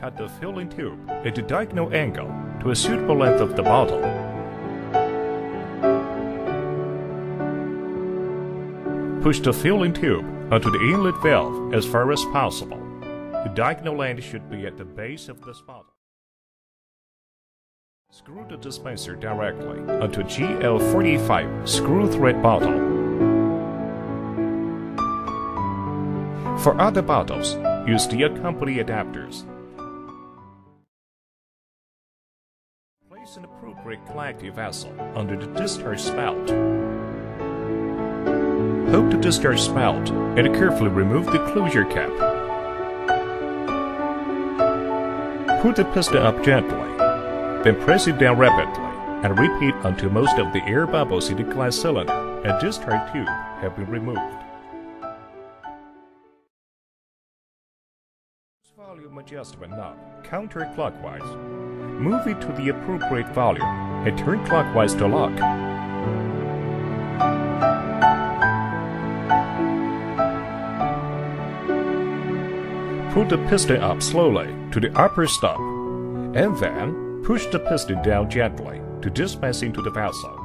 cut the filling tube at a diagonal angle to a suitable length of the bottle. Push the filling tube onto the inlet valve as far as possible. The diagonal end should be at the base of this bottle. Screw the dispenser directly onto a GL45 screw thread bottle. For other bottles, use the accompanying adapters. Place an appropriate collective vessel under the discharge spout. Hook the discharge spout and carefully remove the closure cap. Put the piston up gently, then press it down rapidly and repeat until most of the air bubbles in the glass cylinder and discharge tube have been removed. Volume adjustment knob counterclockwise. Move it to the appropriate volume and turn clockwise to lock. Put the piston up slowly to the upper stop, and then push the piston down gently to dispense into the vessel.